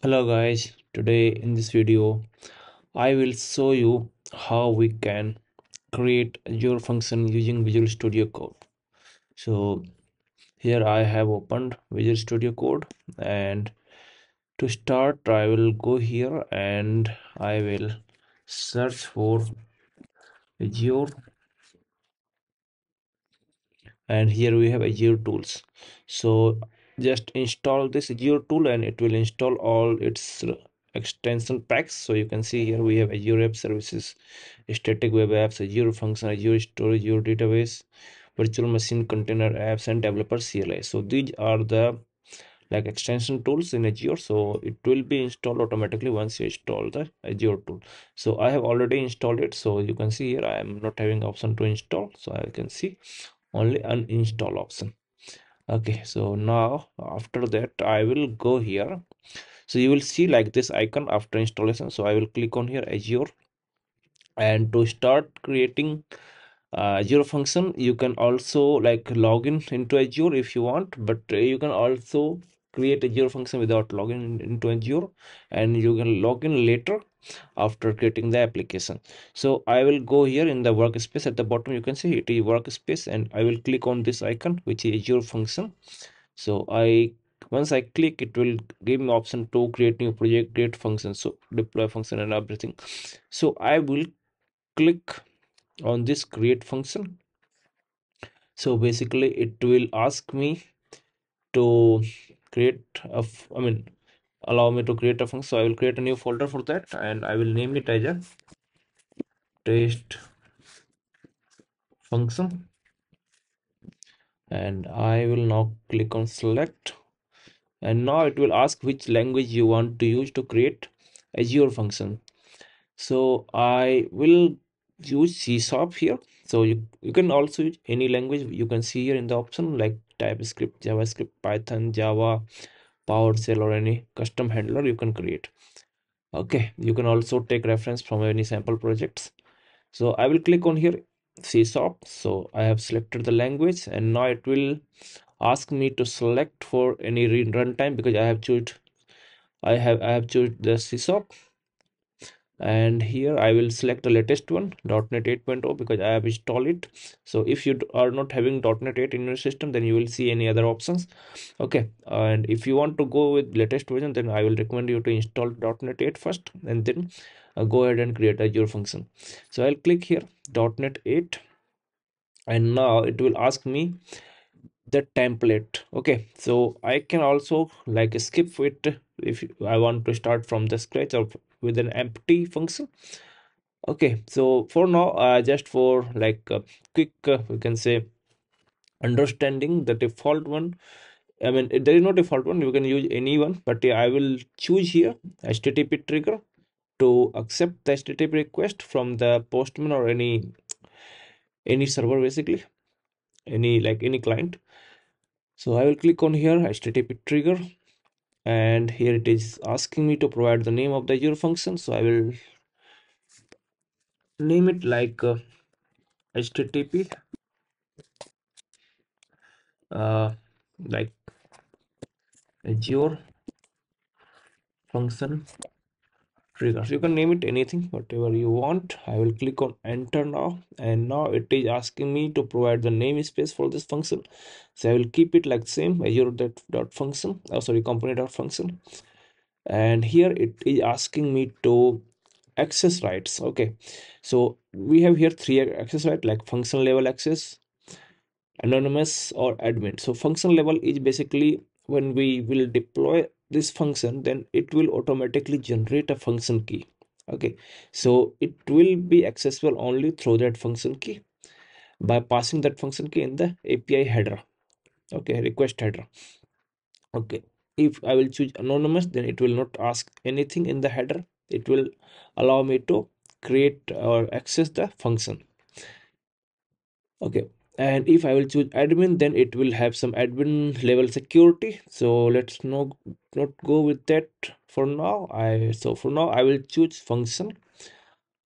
hello guys. Today in this video i will show you how we can create azure function using visual studio code. So here i have opened visual studio code and to start i will go here and i will search for azure. And here we have azure tools. So just install this azure tool and it will install all its extension packs. So you can see here we have azure app services static web apps azure function azure storage azure database virtual machine container apps and developer cli so these are the like extension tools in azure. So it will be installed automatically once you install the azure tool. So i have already installed it. So you can see here i am not having option to install. So i can see only an uninstall option okay so now after that i will go here. So you will see like this icon after installation. So i will click on here azure. And to start creating uh, azure function you can also like login into azure if you want but you can also create a azure function without logging into azure and you can log in later after creating the application. So i will go here in the workspace. At the bottom you can see it is workspace and i will click on this icon which is azure function. So i once i click it will give me option to create new project create function so deploy function and everything. So i will click on this create function. So basically it will ask me to create a I mean allow me to create a function. So i will create a new folder for that and i will name it as a test function. And i will now click on select. And now it will ask which language you want to use to create azure function. So i will use c sharp here. So you, you can also use any language. You can see here in the option like typescript javascript python java powershell or any custom handler you can create. Okay you can also take reference from any sample projects. So i will click on here c so i have selected the language and now it will ask me to select for any runtime because i have choose i have i have choose the c and here I will select the latest one .NET 8.0 because I have installed it. So if you are not having .NET 8 in azure system then you will see any other options. Okay. And if you want to go with latest version then I will recommend you to install .NET 8 first and then uh, go ahead and create a your function. So I'll click here .NET 8 and now it will ask me the template. Okay so I can also like skip it if I want to start from the scratch or with an empty function. Okay so for now uh, just for like a quick uh, we can say understanding the default one. I mean there is no default one. You can use any one but i will choose here http trigger to accept the http request from the postman or any any server basically any like any client. So i will click on here http trigger and here it is asking me to provide the name of the azure function. So i will name it like uh, http uh, like azure function triggers you can name it anything whatever you want. I will click on enter now. And now it is asking me to provide the namespace for this function. So i will keep it like same azure dot, dot function oh sorry component dot function and here it is asking me to access rights. Okay. So we have here three access right like function level access anonymous or admin. So function level is basically when we will deploy this function then it will automatically generate a function key. Okay so it will be accessible only through that function key by passing that function key in the api header. Okay request header. Okay if i will choose anonymous then it will not ask anything in the header. It will allow me to create or access the function. Okay and if i will choose admin then it will have some admin level security. So let's not not go with that for now. I so for now i will choose function.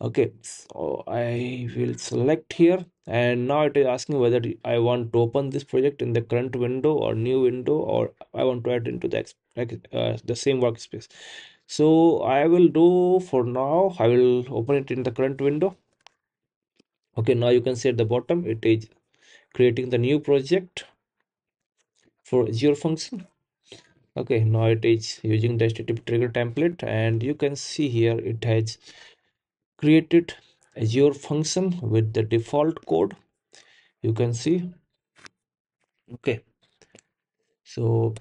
Okay so i will select here. And now it is asking whether i want to open this project in the current window or new window or i want to add into the like uh, the same workspace. So I will do for now I will open it in the current window. Okay now you can see at the bottom it is creating the new project for Azure function. Okay now it is using the HTTP trigger template and you can see here it has created Azure function with the default code. You can see. Okay. So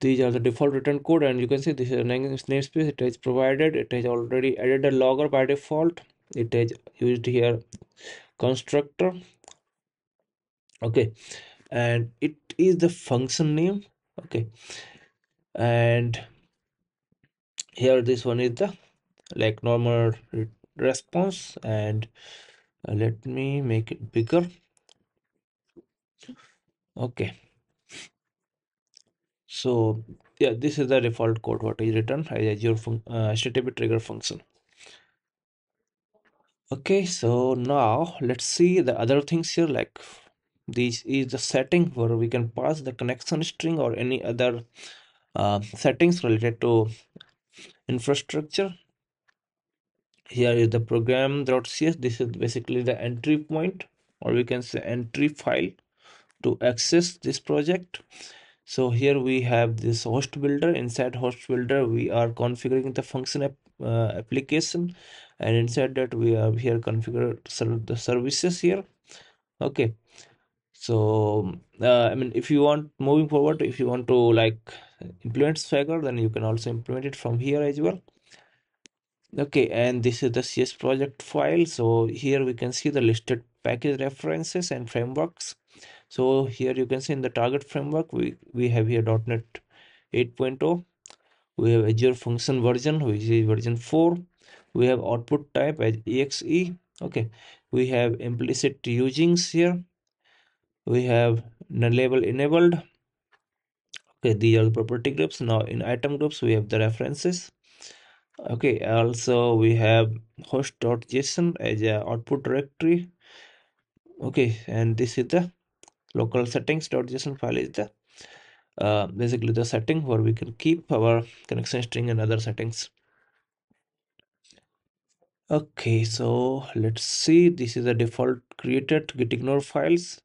these are the default return code and you can see this is a namespace. It is provided it has already added a logger by default. It has used here constructor okay. And it is the function name. Okay. And here this one is the like normal response. And uh, let me make it bigger. Okay. So yeah this is the default code what is written as azure uh, http trigger function. Okay. So now let's see the other things here like this is the setting where we can pass the connection string or any other uh, settings related to infrastructure. Here is the program.cs this is basically the entry point or we can say entry file to access this project. So here we have this host builder. Inside host builder we are configuring the function app, uh, application. And inside that we have here configure the services here. Okay so uh, i mean if you want moving forward if you want to like implement swagger then you can also implement it from here as well. Okay and this is the cs project file. So here we can see the listed package references and frameworks. So here you can see in the target framework we we have here .NET 8.0 we have azure function version which is version 4 we have output type as exe okay we have implicit usings here we have nullable enabled. Okay these are the property groups. Now in item groups we have the references. Okay also we have host.json as a output directory. Okay and this is the local settings.json file is the uh, basically the setting where we can keep our connection string and other settings. Okay so let's see. This is the default created gitignore files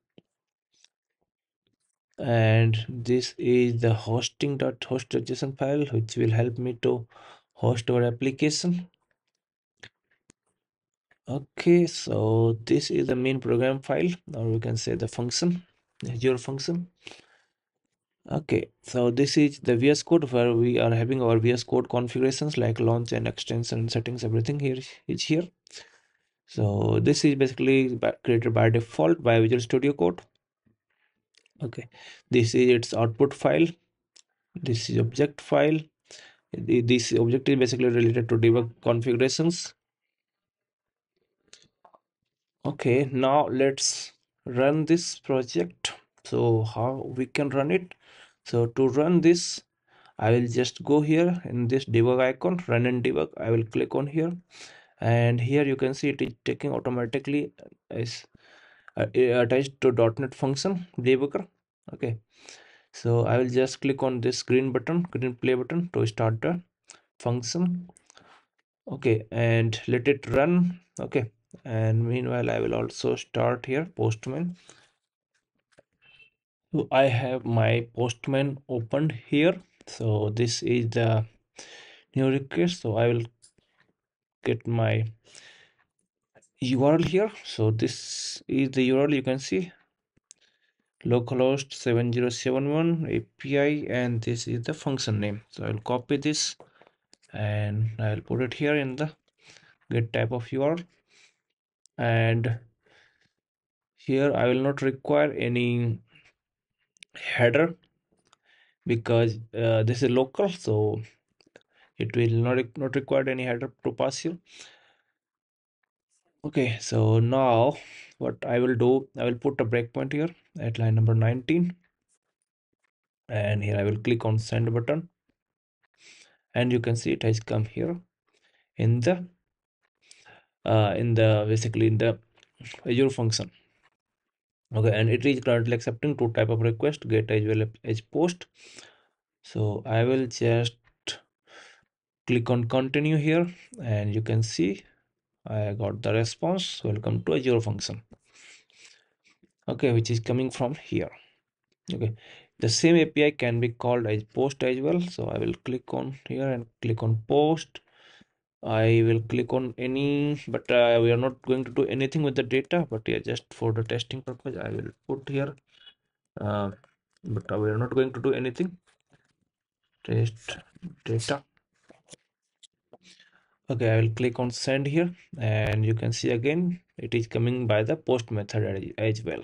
and this is the hosting.host.json file which will help me to host our application. Okay so this is the main program file. Or we can say the function azure function. Okay so this is the vs code where we are having our vs code configurations like launch and extension settings everything here is here. So this is basically created by default by visual studio code okay. This is its output file. This is object file. This object is basically related to debug configurations. Okay now let's run this project. So how we can run it? So to run this i will just go here in this debug icon run and debug. I will click on here. And here you can see it is taking automatically as uh, attached to .NET function debugger okay. So i will just click on this green button green play button to start the function. Okay and let it run. Okay and meanwhile i will also start here postman. So i have my postman opened here. So this is the new request. So i will get my url here. So this is the url you can see localhost 7071 api and this is the function name. So i'll copy this and i'll put it here in the get type of url and here i will not require any header because uh, this is local so it will not not require any header to pass here. Okay so now what i will do i will put a breakpoint here at line number 19 and here i will click on send button. And you can see it has come here in the uh, in the basically in the azure function. Okay and it is currently accepting two type of request get as well as post. So I will just click on continue here. And you can see I got the response. Welcome to Azure function. Okay which is coming from here. Okay the same API can be called as post as well. So I will click on here and click on post. I will click on any but uh, we are not going to do anything with the data but yeah just for the testing purpose I will put here uh, but uh, we are not going to do anything. Test data okay I will click on send here and you can see again it is coming by the post method as well.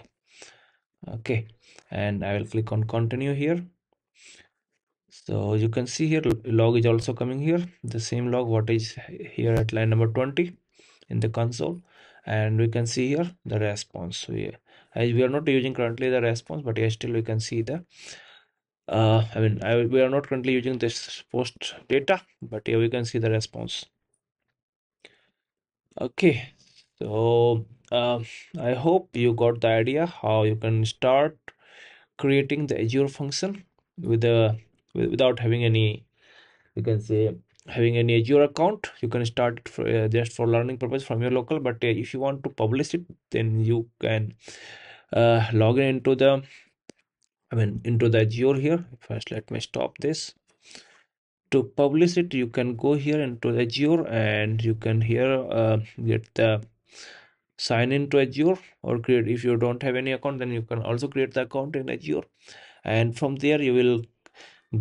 Okay and I will click on continue here. So you can see here log is also coming here. The same log what is here at line number 20 in the console. And we can see here the response. We as we are not using currently the response but yeah, still we can see the uh i mean I, we are not currently using this post data but here we can see the response okay so uh, i hope you got the idea how you can start creating the azure function with the without having any you can say having any azure account. You can start it for, uh, just for learning purpose from your local but uh, if you want to publish it then you can uh, log in into the i mean into the azure here. First let me stop this to publish it you can go here into azure and you can here uh, get the sign into azure or create. If you don't have any account then you can also create the account in azure. And from there you will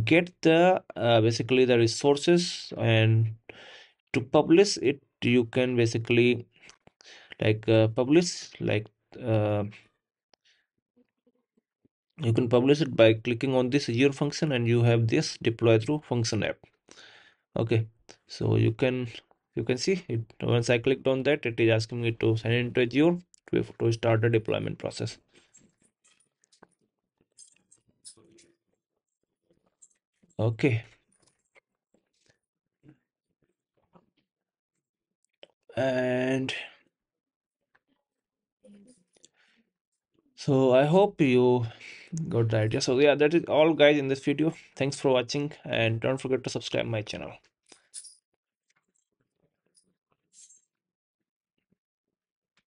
get the uh, basically the resources and to publish it you can basically like uh, publish like uh, you can publish it by clicking on this Azure function and you have this deploy through function app. Okay. So you can you can see it. Once I clicked on that it is asking me to sign into Azure to, to start the deployment process. Okay. And so i hope you got the idea so yeah that is all guys in this video. Thanks for watching and don't forget to subscribe my channel